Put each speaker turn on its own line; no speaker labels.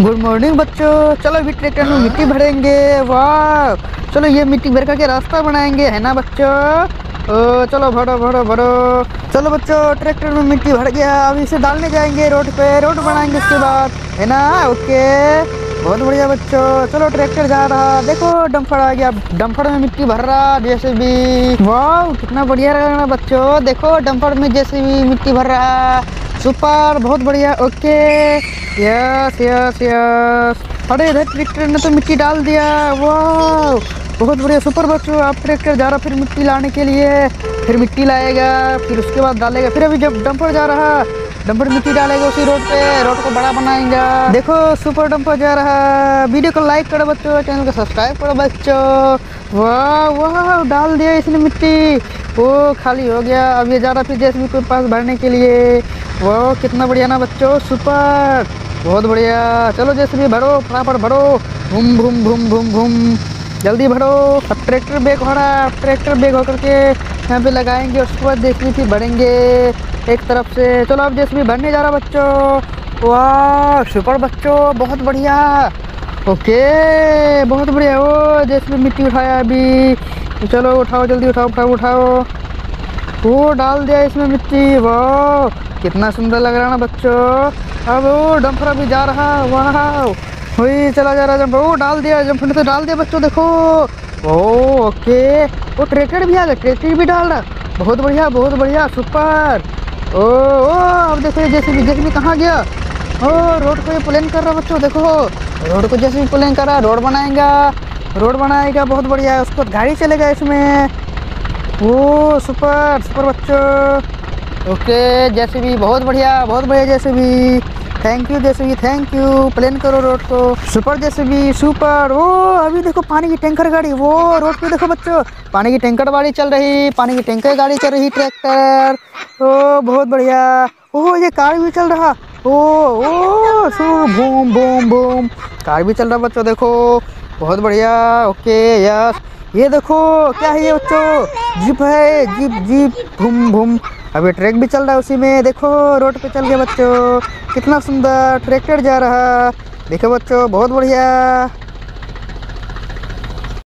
Good morning बच्चों। चलो अभी ट्रैक्टर में मिट्टी भरेंगे। वाह। चलो ये मिट्टी भर करके रास्ता बनाएँगे, है ना बच्चों? ओ, चलो भरो भरो भरो। चलो बच्चों, ट्रैक्टर में मिट्टी भर गया। अब इसे डालने जाएँगे रोड पे। रोड बनाएँगे उसके बाद, है ना? ओके। बहुत बढ़िया बच्चों। चलो ट्रैक्टर जा रहा। देखो, डम्फर आ गया। डम्फर में मिट्टी भर रहा जैसे भी वाह, कितना बढ़िया रहा बच्चों। देखो, डम्फर में जैसे भी मिट्टी भर रहा। सुपर, बहुत बढ़िया, ओके। यस यस यस अरे इधर ट्रैक्टर ने तो मिट्टी डाल दिया वाह बहुत बढ़िया सुपर बच्चों, आप ट्रैक्टर जा रहा फिर मिट्टी लाने के लिए। फिर मिट्टी लाएगा, फिर उसके बाद डालेगा। फिर अभी जब डंपर जा रहा डंपर मिट्टी डालेगा उसी रोड पे रोड को बड़ा बनाएगा। देखो सुपर डंपर जा रहा। वीडियो को लाइक करो बच्चों चैनल को सब्सक्राइब करो बच्चों। वाह वाह डाल दिया इसने मिट्टी। वो खाली हो गया। अब ये जा रहा फिर जैसे के पास भरने के लिए। वो कितना बढ़िया ना बच्चों, सुपर। बहुत बढ़िया। चलो जैसे भरो, फटाफट भरो। भूम भूम भूम भूम भूम। जल्दी भरो। अब ट्रैक्टर बैग हो रहा है ट्रैक्टर बैग होकर के यहाँ पे लगाएँगे, उसके बाद जैसे फिर भरेंगे एक तरफ़ से। चलो अब जैसे भरने जा रहा बच्चों। वाह, सुपर बच्चों, बहुत बढ़िया। ओके, बहुत बढ़िया। ओ, जैसे मिट्टी उठाया अभी। चलो उठाओ, जल्दी उठाओ उठाओ उठाओ। वो डाल दिया इसमें मिट्टी। वाह, कितना सुंदर लग रहा है ना बच्चों। अब वो डंपर अभी जा रहा वाह, वही चला जा रहा जब वो डाल दिया जब फिर तो डाल दिया बच्चों, देखो। ओ, ओके। वो ट्रैक्टर भी आ गया ट्रैक्टर भी डाल रहा। बहुत बढ़िया बहुत बढ़िया, सुपर। ओ ओ, अब देखो जैसे भी जैसे भी कहाँ गया? ओ, रोड को ये प्लेन कर रहा बच्चों, देखो। रोड को जैसे भी प्लेन कर रहा रोड बनाएगा। रोड बनाएगा, बहुत बढ़िया है। उसको गाड़ी चलेगा इसमें। ओ, सुपर सुपर बच्चों। ओके जैसे भी बहुत बढ़िया बहुत बढ़िया जैसे भी थैंक यू जैसे भी थैंक यू प्लेन करो रोड को। सुपर जैसे भी सुपर। ओ, अभी देखो पानी की टैंकर गाड़ी। वो, रोड पे देखो बच्चों। पानी की टैंकर गाड़ी चल रही, पानी की टैंकर गाड़ी चल रही ट्रैक्टर ओ, बहुत बढ़िया। ओह ये कार भी चल रहा। ओ ओ सु बूम बूम बूम। कार भी चल रहा बच्चों, देखो। बहुत बढ़िया, ओके, यस। ये देखो, क्या है ये बच्चों? जीप है, जीप जीप, भूम भूम। अभी ट्रैक भी चल रहा है उसी में। देखो, रोड पे चल गया बच्चों। कितना सुंदर ट्रैक्टर जा रहा। देखो बच्चों, बहुत बढ़िया।